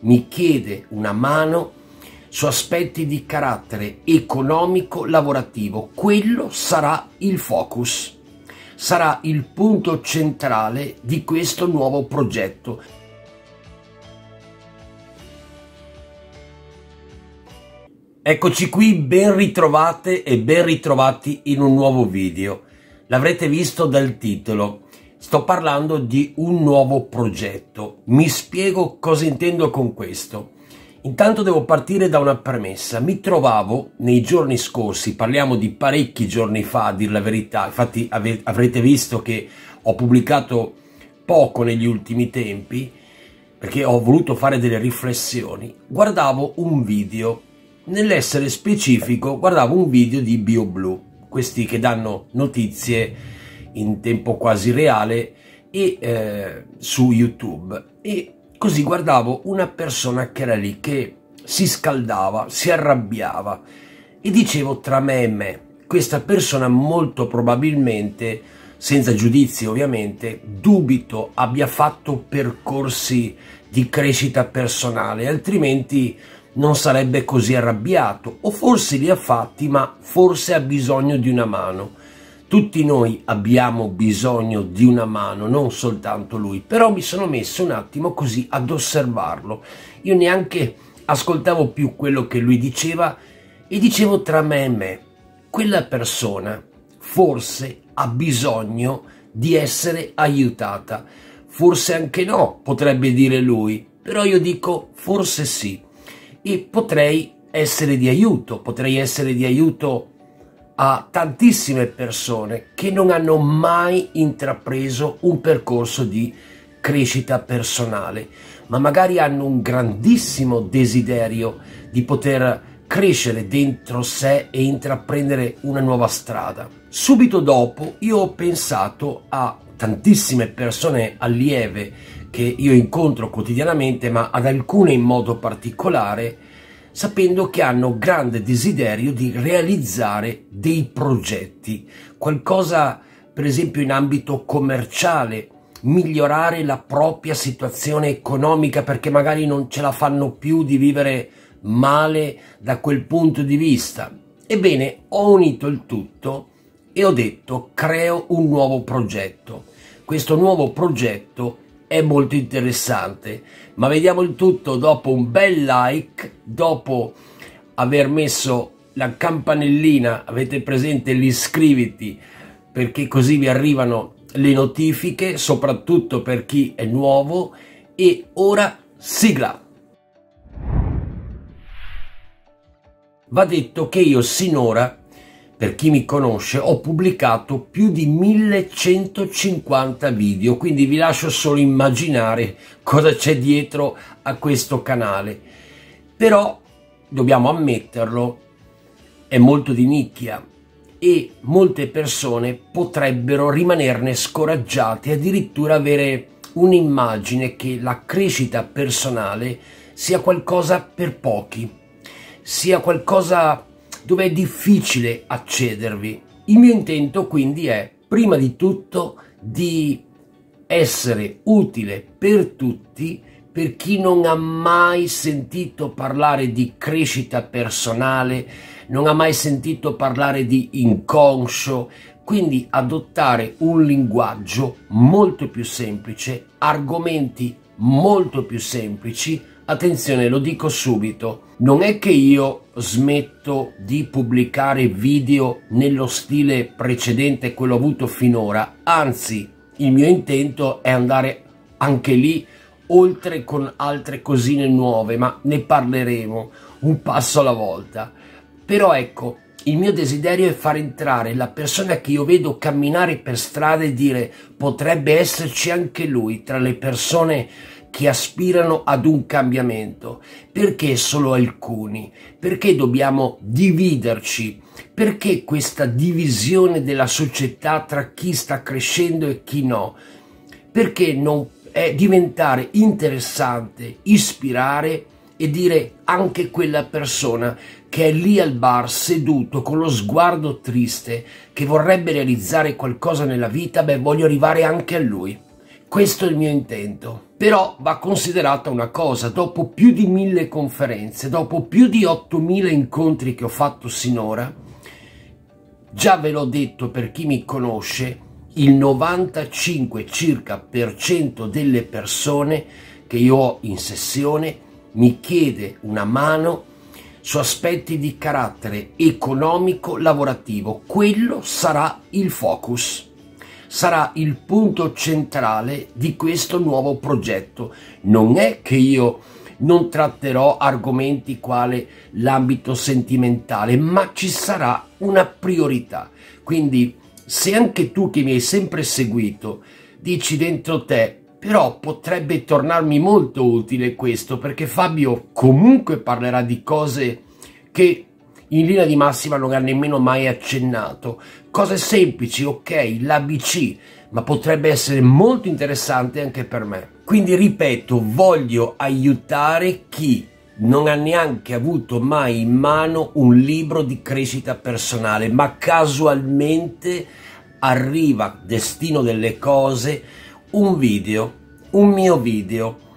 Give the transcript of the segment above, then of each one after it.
mi chiede una mano su aspetti di carattere economico lavorativo. Quello sarà il focus, sarà il punto centrale di questo nuovo progetto. Eccoci qui, ben ritrovate e ben ritrovati in un nuovo video. L'avrete visto dal titolo. Sto parlando di un nuovo progetto. Mi spiego cosa intendo con questo. Intanto devo partire da una premessa. Mi trovavo nei giorni scorsi, parliamo di parecchi giorni fa, a dir la verità, infatti avrete visto che ho pubblicato poco negli ultimi tempi, perché ho voluto fare delle riflessioni. Guardavo un video, nell'essere specifico, guardavo un video di BioBlue, questi che danno notizie in tempo quasi reale e eh, su YouTube. E Così guardavo una persona che era lì, che si scaldava, si arrabbiava e dicevo tra me e me, questa persona molto probabilmente, senza giudizio ovviamente, dubito abbia fatto percorsi di crescita personale, altrimenti non sarebbe così arrabbiato, o forse li ha fatti, ma forse ha bisogno di una mano. Tutti noi abbiamo bisogno di una mano, non soltanto lui, però mi sono messo un attimo così ad osservarlo. Io neanche ascoltavo più quello che lui diceva e dicevo tra me e me, quella persona forse ha bisogno di essere aiutata, forse anche no, potrebbe dire lui, però io dico forse sì e potrei essere di aiuto, potrei essere di aiuto a tantissime persone che non hanno mai intrapreso un percorso di crescita personale, ma magari hanno un grandissimo desiderio di poter crescere dentro sé e intraprendere una nuova strada. Subito dopo io ho pensato a tantissime persone allieve che io incontro quotidianamente, ma ad alcune in modo particolare, sapendo che hanno grande desiderio di realizzare dei progetti, qualcosa per esempio in ambito commerciale, migliorare la propria situazione economica perché magari non ce la fanno più di vivere male da quel punto di vista. Ebbene, ho unito il tutto e ho detto creo un nuovo progetto. Questo nuovo progetto è molto interessante, ma vediamo il tutto dopo un bel like, dopo aver messo la campanellina, avete presente l'iscriviti, perché così vi arrivano le notifiche, soprattutto per chi è nuovo, e ora sigla! Va detto che io sinora per chi mi conosce, ho pubblicato più di 1150 video, quindi vi lascio solo immaginare cosa c'è dietro a questo canale. Però, dobbiamo ammetterlo, è molto di nicchia e molte persone potrebbero rimanerne scoraggiate, addirittura avere un'immagine che la crescita personale sia qualcosa per pochi, sia qualcosa dove è difficile accedervi. Il mio intento quindi è, prima di tutto, di essere utile per tutti, per chi non ha mai sentito parlare di crescita personale, non ha mai sentito parlare di inconscio, quindi adottare un linguaggio molto più semplice, argomenti molto più semplici, Attenzione, lo dico subito, non è che io smetto di pubblicare video nello stile precedente quello avuto finora, anzi il mio intento è andare anche lì oltre con altre cosine nuove, ma ne parleremo un passo alla volta. Però ecco, il mio desiderio è far entrare la persona che io vedo camminare per strada e dire potrebbe esserci anche lui tra le persone che aspirano ad un cambiamento. Perché solo alcuni? Perché dobbiamo dividerci? Perché questa divisione della società tra chi sta crescendo e chi no? Perché non è diventare interessante, ispirare e dire anche quella persona che è lì al bar seduto con lo sguardo triste che vorrebbe realizzare qualcosa nella vita, beh voglio arrivare anche a lui. Questo è il mio intento. Però va considerata una cosa, dopo più di mille conferenze, dopo più di 8000 incontri che ho fatto sinora, già ve l'ho detto per chi mi conosce, il 95 circa per cento delle persone che io ho in sessione mi chiede una mano su aspetti di carattere economico lavorativo. Quello sarà il focus sarà il punto centrale di questo nuovo progetto. Non è che io non tratterò argomenti quale l'ambito sentimentale, ma ci sarà una priorità. Quindi se anche tu che mi hai sempre seguito dici dentro te però potrebbe tornarmi molto utile questo perché Fabio comunque parlerà di cose che in linea di massima non ha nemmeno mai accennato. Cose semplici, ok, l'ABC, ma potrebbe essere molto interessante anche per me. Quindi ripeto, voglio aiutare chi non ha neanche avuto mai in mano un libro di crescita personale, ma casualmente arriva, destino delle cose, un video, un mio video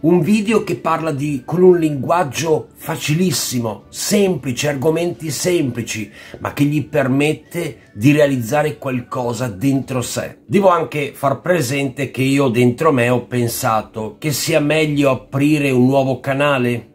un video che parla di, con un linguaggio facilissimo, semplice, argomenti semplici, ma che gli permette di realizzare qualcosa dentro sé. Devo anche far presente che io dentro me ho pensato che sia meglio aprire un nuovo canale,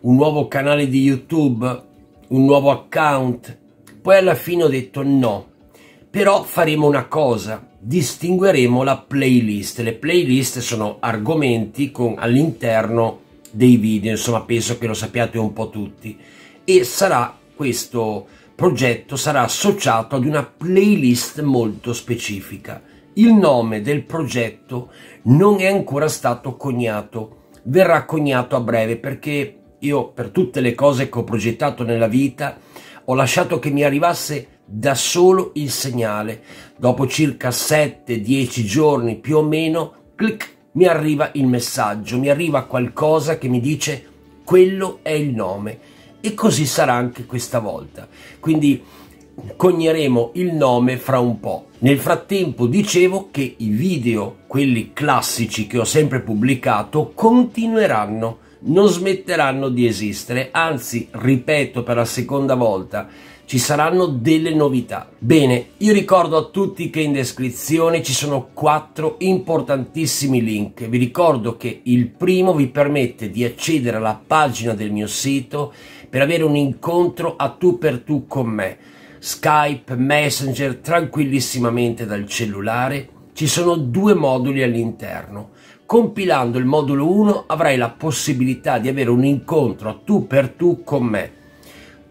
un nuovo canale di YouTube, un nuovo account. Poi alla fine ho detto no, però faremo una cosa, distingueremo la playlist. Le playlist sono argomenti con all'interno dei video, insomma penso che lo sappiate un po' tutti e sarà questo progetto sarà associato ad una playlist molto specifica. Il nome del progetto non è ancora stato coniato, verrà coniato a breve perché io per tutte le cose che ho progettato nella vita ho lasciato che mi arrivasse da solo il segnale. Dopo circa 7-10 giorni più o meno, clic, mi arriva il messaggio, mi arriva qualcosa che mi dice quello è il nome. E così sarà anche questa volta. Quindi cogneremo il nome fra un po'. Nel frattempo dicevo che i video, quelli classici che ho sempre pubblicato, continueranno, non smetteranno di esistere, anzi, ripeto per la seconda volta, ci saranno delle novità. Bene, io ricordo a tutti che in descrizione ci sono quattro importantissimi link. Vi ricordo che il primo vi permette di accedere alla pagina del mio sito per avere un incontro a tu per tu con me. Skype, Messenger, tranquillissimamente dal cellulare. Ci sono due moduli all'interno. Compilando il modulo 1 avrai la possibilità di avere un incontro a tu per tu con me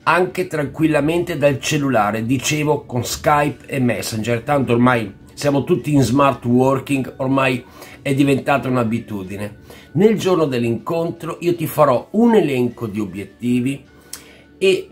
anche tranquillamente dal cellulare, dicevo con Skype e Messenger, tanto ormai siamo tutti in smart working, ormai è diventata un'abitudine. Nel giorno dell'incontro io ti farò un elenco di obiettivi e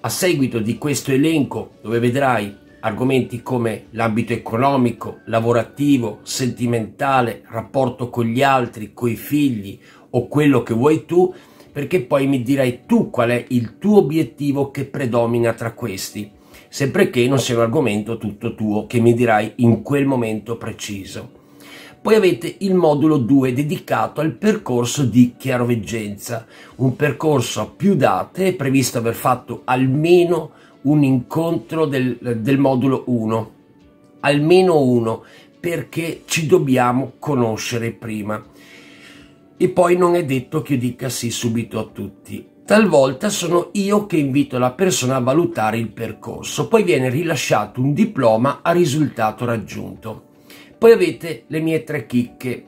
a seguito di questo elenco dove vedrai argomenti come l'ambito economico, lavorativo, sentimentale, rapporto con gli altri, coi figli o quello che vuoi tu, perché poi mi dirai tu qual è il tuo obiettivo che predomina tra questi, sempre che non sia un argomento tutto tuo che mi dirai in quel momento preciso. Poi avete il modulo 2 dedicato al percorso di chiaroveggenza, un percorso a più date, previsto aver fatto almeno un incontro del, del modulo 1, almeno uno, perché ci dobbiamo conoscere prima e poi non è detto che io dica sì subito a tutti. Talvolta sono io che invito la persona a valutare il percorso, poi viene rilasciato un diploma a risultato raggiunto. Poi avete le mie tre chicche,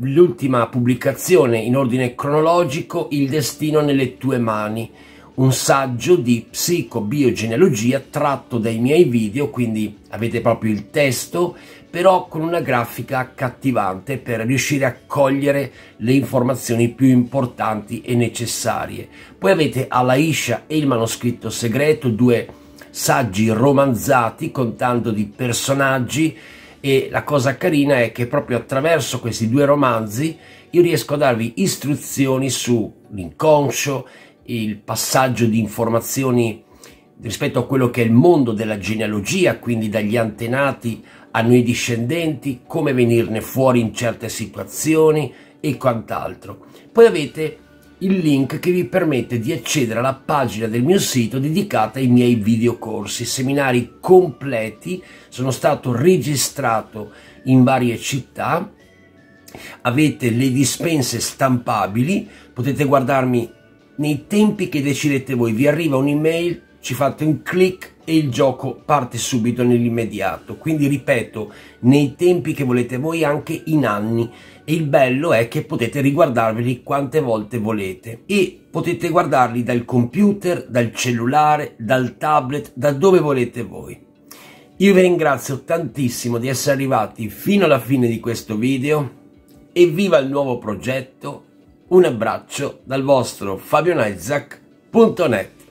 l'ultima pubblicazione in ordine cronologico, Il destino nelle tue mani, un saggio di psicobiogenealogia tratto dai miei video, quindi avete proprio il testo, però con una grafica accattivante per riuscire a cogliere le informazioni più importanti e necessarie. Poi avete Alaisha e il manoscritto segreto, due saggi romanzati con tanto di personaggi e la cosa carina è che proprio attraverso questi due romanzi io riesco a darvi istruzioni sull'inconscio, il passaggio di informazioni rispetto a quello che è il mondo della genealogia, quindi dagli antenati a noi discendenti, come venirne fuori in certe situazioni e quant'altro. Poi avete il link che vi permette di accedere alla pagina del mio sito dedicata ai miei videocorsi, seminari completi, sono stato registrato in varie città, avete le dispense stampabili, potete guardarmi nei tempi che decidete voi, vi arriva un'email, ci fate un clic e il gioco parte subito nell'immediato. Quindi ripeto, nei tempi che volete voi, anche in anni. E il bello è che potete riguardarveli quante volte volete e potete guardarli dal computer, dal cellulare, dal tablet, da dove volete voi. Io vi ringrazio tantissimo di essere arrivati fino alla fine di questo video e viva il nuovo progetto. Un abbraccio dal vostro fabionisaac.net